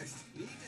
first.